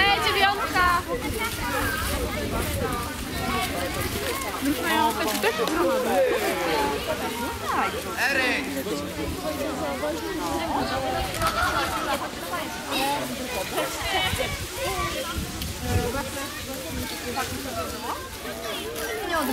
Ej, dziewiątka!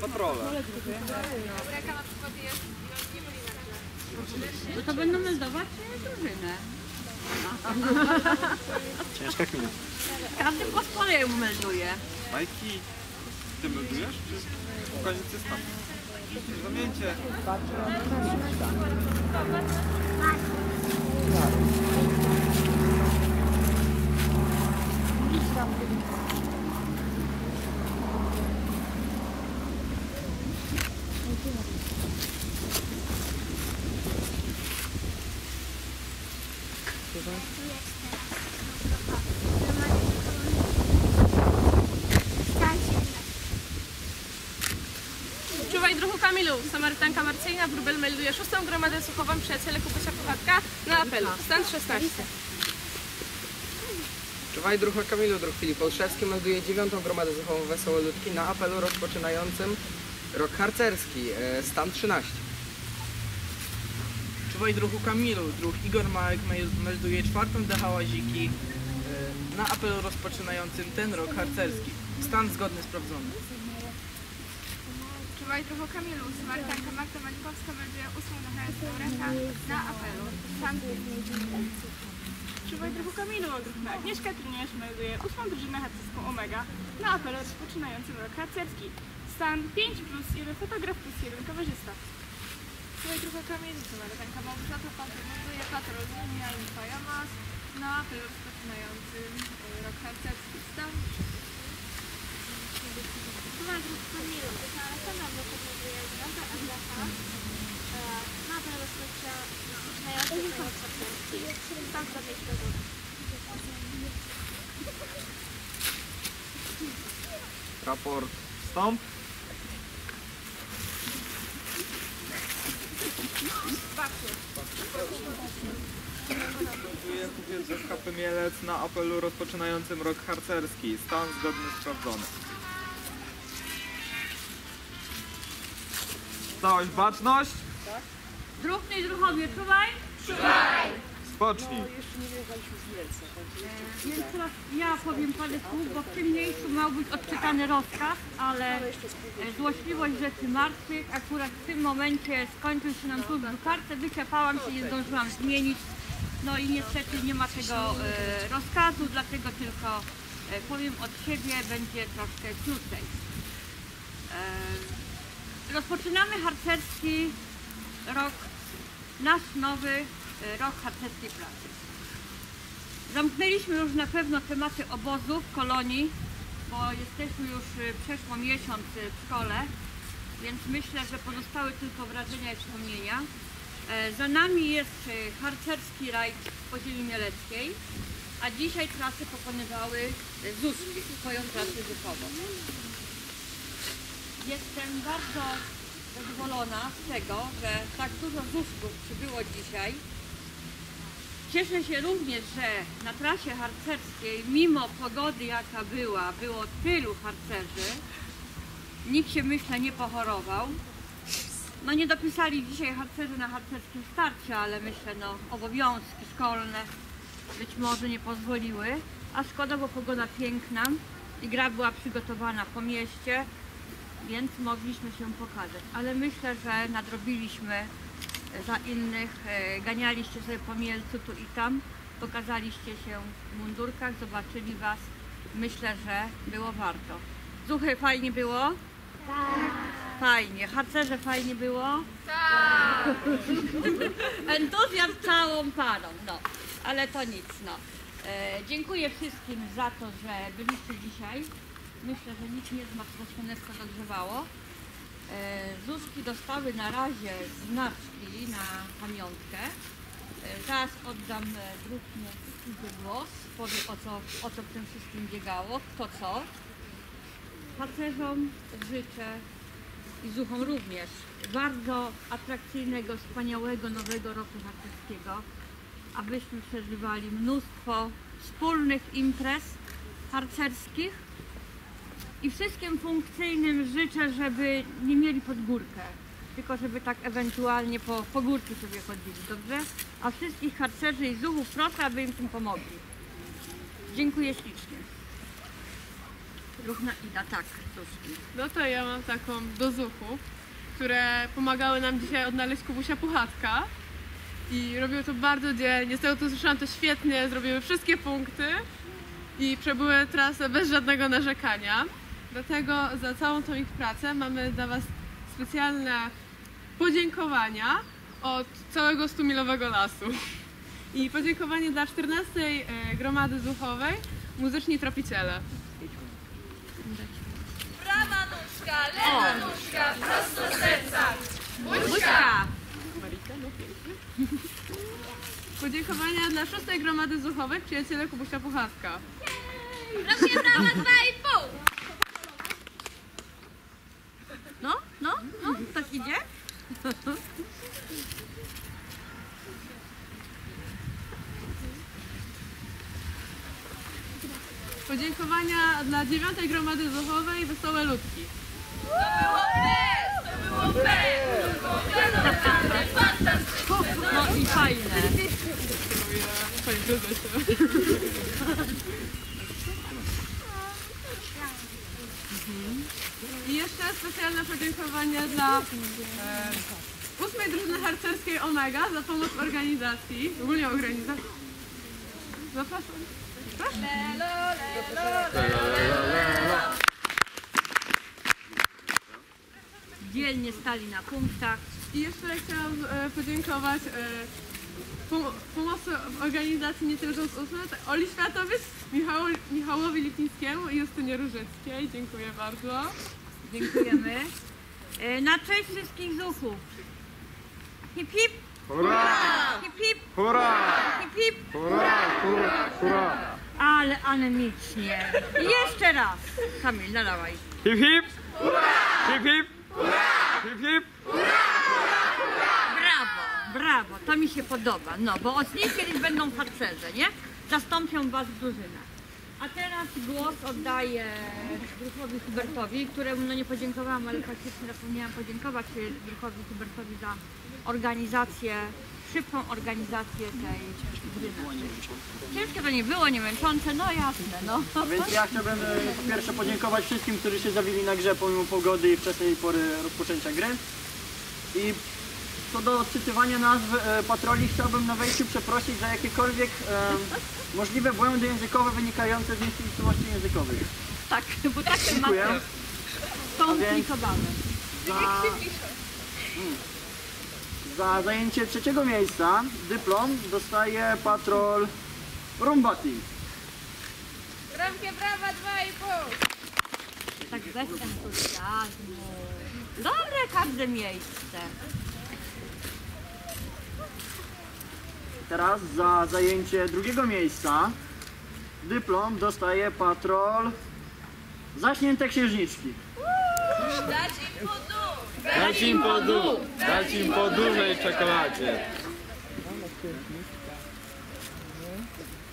Patrole. No to będą meldować drużynę. Ciężka chwila. Każdy po swojemu melduje. Majki, ty meldujesz? Czy koniec system? Zamieńcie. Czuwaj druhu Kamilu, Samarytanka Marcyjna, Wróbel melduje szóstą gromadę słuchową przyjaciele Kubusia Puchatka na apelu. Stan 16. Czuwaj druha Kamilu, druh Filip Olszewski melduje dziewiątą gromadę zuchową Wesołe Ludki na apelu rozpoczynającym rok harcerski, e, stan 13. Czuwaj druhu Kamilu, druh Igor Małek mel- melduje czwartą dechę łaziki e, na apelu rozpoczynającym ten rok harcerski. Stan zgodny sprawdzony. Czuwaj druhu Kamilu, Samarytanka Marta Malikowska melduje ósmą HS Laureta na apelu. Stan 5. Czuwaj druhu Kamilu, druh Agnieszka Tryniesz melduje ósmą drużynę harcerską Omega na apelu rozpoczynającym rok harcerski. Stan 5 plus 1 fotograf plus 1 kamerzysta. Czuwaj druhu Kamilu, Samarytanka Małgorzata Patrol melduje patrol Zmienia i Fajamas na apelu rozpoczynającym e, rok harcerski. Stan Czuwaj druh Kamilu. Aleksander wykonuje dziewiątą Agata. Mapę rozpoczynającą rok harcerski. Stan zgodny z prawdą. Raport wstąp. Kupiec SKP Mielec na apelu rozpoczynającym rok harcerski. Stan zgodny sprawdzony. Stałeś baczność? Druhny druhowie, czuwaj. Spocznij. Więc teraz ja powiem parę słów, bo w tym miejscu miał być odczytany rozkaz, ale e, złośliwość rzeczy martwych akurat w tym momencie skończył się nam kurs w kartę, wyczerpałam się, nie zdążyłam zmienić. No i niestety nie ma tego e, rozkazu, dlatego tylko e, powiem od siebie, będzie troszkę krócej. E, rozpoczynamy harcerski rok, nasz nowy rok harcerskiej pracy. Zamknęliśmy już na pewno tematy obozów, kolonii, bo jesteśmy już przeszło miesiąc w szkole, więc myślę, że pozostały tylko wrażenia i wspomnienia. E, Za nami jest y, harcerski rajd po ziemi mieleckiej, a dzisiaj trasy pokonywały y, ZUSki, swoją trasę zuchową. Jestem bardzo zadowolona z tego, że tak dużo ZUSków przybyło dzisiaj. Cieszę się również, że na trasie harcerskiej, mimo pogody jaka była, było tylu harcerzy. Nikt się myślę nie pochorował. No nie dopisali dzisiaj harcerzy na harcerskim starcie, ale myślę no obowiązki szkolne być może nie pozwoliły. A szkoda, bo pogoda piękna i gra była przygotowana po mieście, więc mogliśmy się pokazać. Ale myślę, że nadrobiliśmy za innych, e, ganialiście sobie po Mielcu tu i tam, pokazaliście się w mundurkach, zobaczyli Was. Myślę, że było warto. Zuchy fajnie było? Tak. Fajnie. Harcerze fajnie było? Tak. Entuzjazm całą parą, no. Ale to nic, no. E, dziękuję wszystkim za to, że byliście dzisiaj. Myślę, że nic nie słoneczko dogrzewało. E, Zuski dostały na razie znaczki na pamiątkę. E, Zaraz oddam e, druhnie głos, powie o co, o co w tym wszystkim biegało, kto co. Harcerzom życzę i zuchom również bardzo atrakcyjnego, wspaniałego nowego roku harcerskiego, abyśmy przeżywali mnóstwo wspólnych imprez harcerskich i wszystkim funkcyjnym życzę, żeby nie mieli pod górkę, tylko żeby tak ewentualnie po, po górki sobie chodzili, dobrze? A wszystkich harcerzy i zuchów proszę, aby im tym pomogli. Dziękuję ślicznie. Ruchna Ida, tak, Zuszki. No to ja mam taką do zuchów, które pomagały nam dzisiaj odnaleźć Kubusia Puchatka i robiły to bardzo dzielnie. Z tego co słyszałam to świetnie, zrobiły wszystkie punkty i przebyły trasę bez żadnego narzekania. Dlatego za całą tą ich pracę mamy dla Was specjalne podziękowania od całego stumilowego lasu. I podziękowanie dla 14 e, Gromady Zuchowej Muzyczni Tropiciele. Buźka! Podziękowania dla szóstej gromady zuchowych przyjaciele Kubusia Puchatka. No, no, no, tak idzie? Podziękowania dla dziewiątej gromady zuchowej Wesołe Ludki. No i fajne. I jeszcze specjalne podziękowania dla e, ósmej drużyny harcerskiej Omega za pomoc organizacji, ogólnie organizacji. Zapraszam. Dzielnie stali na punktach. I jeszcze chciałam e, podziękować e, pom- pomocy w organizacji nie tylko z ósmy, Oli Światowiec, Michał, Michałowi Lipińskiemu i Justynie Różyckiej. Dziękuję bardzo. Dziękujemy. E, Na cześć wszystkich zuchów. Hip hip, Hurra! hip hip, Hurra! hip hip. Hurra! Hurra! Hurra! Ale anemicznie. I jeszcze raz. Kamil, nalawaj. Hip hip! Hip hip! Hip hip! Brawo, brawo, to mi się podoba. No, bo od nich kiedyś będą harcerze, nie? Zastąpią was w drużynach. A teraz głos oddaję Druchowi Hubertowi, któremu no nie podziękowałam, ale faktycznie zapomniałam podziękować e, Druchowi Hubertowi za organizację, szybką organizację tej drużyny. Ciężkie to nie było, nie męczące, no jasne, no. A więc ja chciałbym e, po pierwsze podziękować wszystkim, którzy się zawili na grze pomimo pogody i wczesnej pory rozpoczęcia gry. I co do odczytywania nazw e, patroli chciałbym na wejściu przeprosić za jakiekolwiek e, możliwe błędy językowe wynikające z nieścisłości językowych. Tak, bo tak Dziękuję. mapy skomplikowane. Za, Mm. Za zajęcie trzeciego miejsca dyplom dostaje patrol Rumbati. Bramkie brawa 2,5. Tak bez entuzjazmu. Dobre każde miejsce. Teraz za zajęcie drugiego miejsca dyplom dostaje patrol Zaśnięte Księżniczki. Dać im po dół! Dać im po dużej czekoladzie!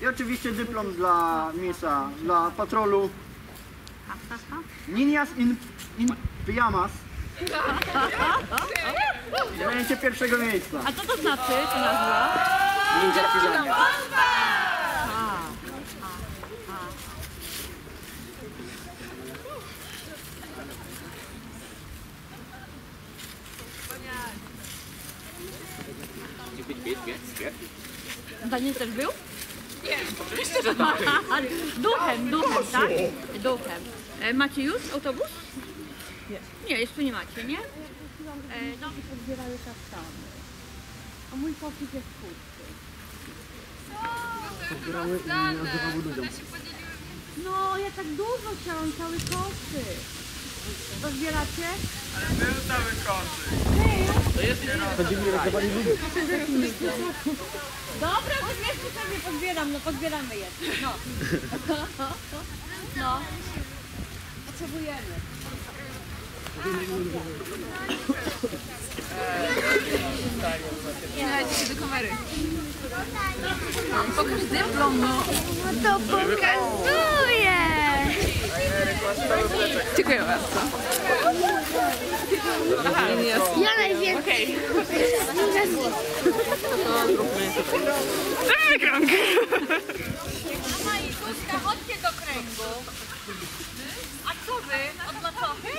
I oczywiście dyplom dla miejsca, dla patrolu. Ninjas in, in Pyjamas. Zajęcie pierwszego miejsca. A co to znaczy, to nazwa? Ninja w piżamie. A, Daniel też był? Nie, oczywiście, że tak. Duchem, duchem, tak? Duchem. E, macie już autobus? Nie. Nie, jeszcze nie macie, nie? E, no i podbierały kasztany. A mój kocyk jest pusty. No, ja tak dużo chciałam, cały koszyk. Rozbieracie? Był cały koszyk. Dobra, to jeszcze sobie pozbieram, no pozbieramy je. No. No. Potrzebujemy. No to pokazuję! Dziękuję bardzo. Ja najwięcej. Mama i Zuzka, chodźcie do kręgu. A co wy? Od macochy?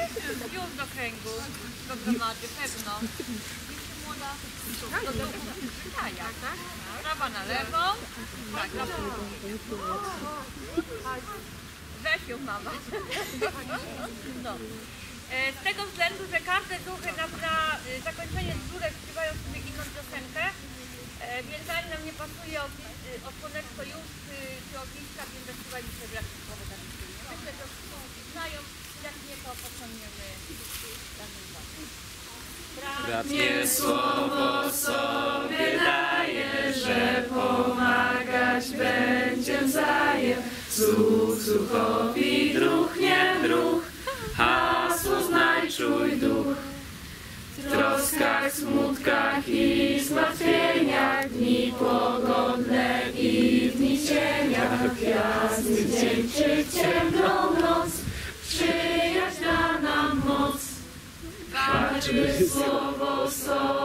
Już do kręgu. Do gromady, pewno. Młoda. Do domu. Jaja, tak? Prawa na lewą. Tak, na lewą. Weź ją mama. No. E, Z tego względu, że każde duchy na, na e, zakończenie zbórek śpiewają sobie inną piosenkę, e, więc ani nam nie pasuje opis, e, odsłoneczko już czy, czy ogniska, więc zaśpiewaliśmy bratyskowo tradycyjnie. Myślę, że znają, jak nie to podsuniemy danym. Bratnie słowo sobie wzajem. Słuch, słuchowi, druh, nie druh, hasło znaj, czuj duch. W troskach, smutkach i zmartwieniach, dni pogodne i dni cienia, gwiazdy dzień czy ciemną noc, przyjaźń da nam moc. Walczy słowo sobie.